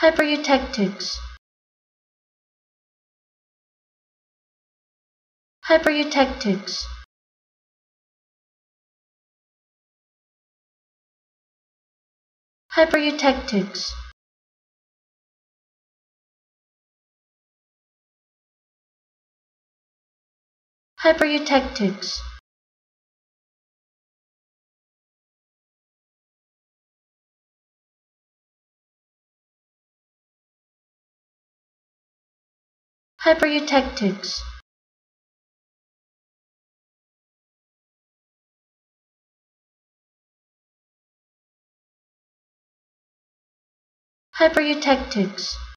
hypereutectics hypereutectics hypereutectics hypereutectics hypereutectics hypereutectics